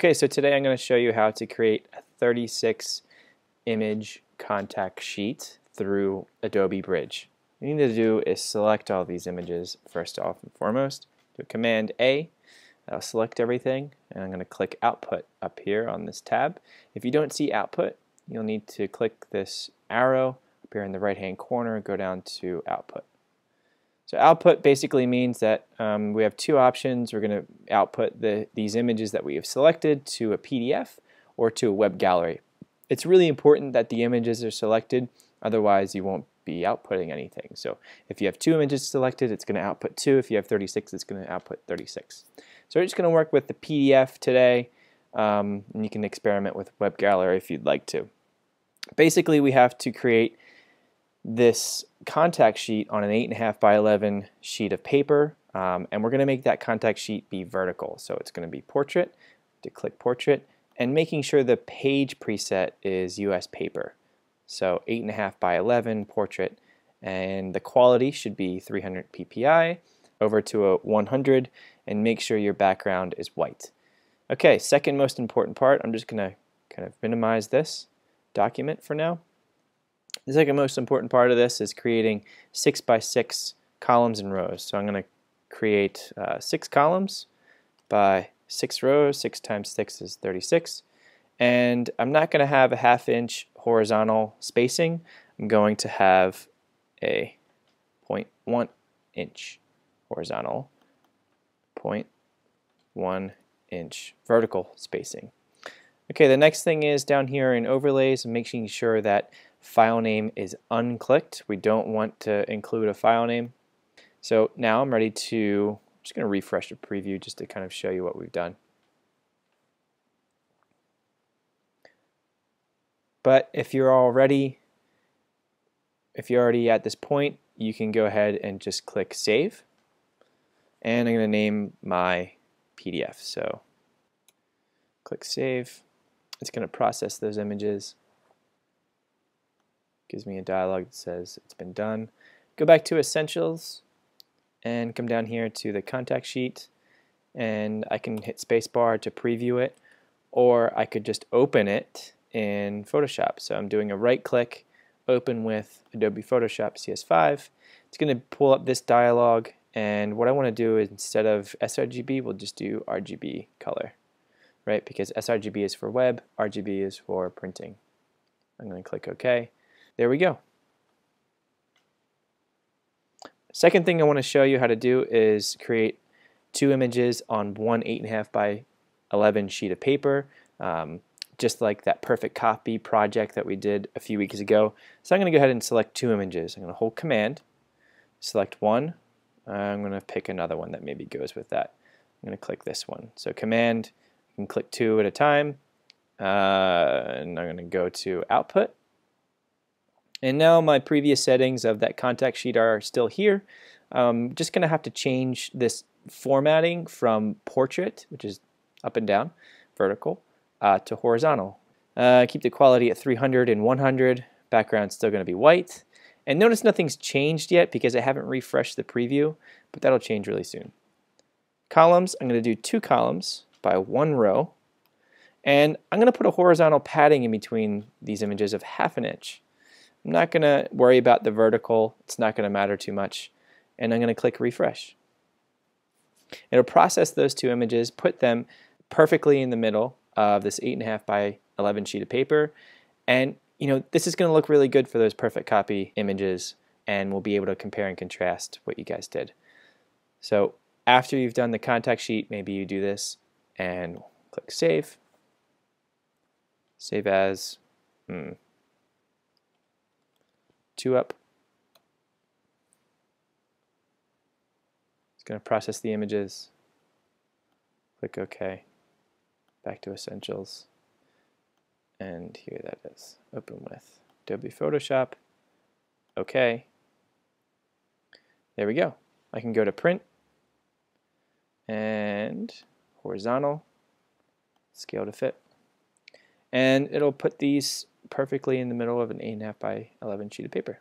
Okay, so today I'm going to show you how to create a 36 image contact sheet through Adobe Bridge. What you need to do is select all these images first off and foremost. Do Command A, that'll select everything, and I'm going to click Output up here on this tab. If you don't see Output, you'll need to click this arrow up here in the right hand corner, go down to Output. So output basically means that um, we have two options. We're going to output the, these images that we have selected to a PDF or to a web gallery. It's really important that the images are selected, otherwise you won't be outputting anything. So if you have two images selected, it's going to output two. If you have 36, it's going to output 36. So we're just going to work with the PDF today, um, and you can experiment with web gallery if you'd like to. Basically, we have to create this contact sheet on an 8.5 by 11 sheet of paper um, and we're going to make that contact sheet be vertical. So it's going to be portrait, to click portrait, and making sure the page preset is US paper. So 8.5 by 11 portrait and the quality should be 300 ppi over to a 100 and make sure your background is white. Okay, second most important part, I'm just going to kind of minimize this document for now. The second most important part of this is creating 6 by 6 columns and rows. So I'm going to create uh, 6 columns by 6 rows. 6 times 6 is 36. And I'm not going to have a half inch horizontal spacing. I'm going to have a 0.1 inch horizontal, 0.1 inch vertical spacing. Okay, the next thing is down here in overlays, and making sure that file name is unclicked. We don't want to include a file name. So now I'm ready to, I'm just going to refresh the preview just to kind of show you what we've done. But if you're already, if you're already at this point, you can go ahead and just click Save. And I'm going to name my PDF. So click Save. It's going to process those images gives me a dialog that says it's been done. Go back to Essentials and come down here to the contact sheet and I can hit spacebar to preview it or I could just open it in Photoshop. So I'm doing a right click, open with Adobe Photoshop CS5. It's going to pull up this dialog and what I want to do is instead of sRGB we'll just do RGB color right because sRGB is for web, RGB is for printing. I'm going to click OK there we go. Second thing I want to show you how to do is create two images on one 8.5 by 11 sheet of paper, um, just like that perfect copy project that we did a few weeks ago. So I'm going to go ahead and select two images. I'm going to hold Command, select one. I'm going to pick another one that maybe goes with that. I'm going to click this one. So Command, you can click two at a time, uh, and I'm going to go to Output. And now my previous settings of that contact sheet are still here. I'm just going to have to change this formatting from portrait, which is up and down, vertical, uh, to horizontal. Uh, keep the quality at 300 and 100. Background's still going to be white. And notice nothing's changed yet because I haven't refreshed the preview, but that'll change really soon. Columns, I'm going to do two columns by one row. And I'm going to put a horizontal padding in between these images of half an inch. I'm not going to worry about the vertical. It's not going to matter too much. And I'm going to click refresh. It'll process those two images, put them perfectly in the middle of this 8.5 by 11 sheet of paper. And you know this is going to look really good for those perfect copy images and we'll be able to compare and contrast what you guys did. So after you've done the contact sheet, maybe you do this and click Save. Save as. Hmm, two up. It's going to process the images. Click OK. Back to Essentials. And here that is. Open with Adobe Photoshop. OK. There we go. I can go to Print and horizontal, scale to fit. And it'll put these perfectly in the middle of an 8.5 by 11 sheet of paper.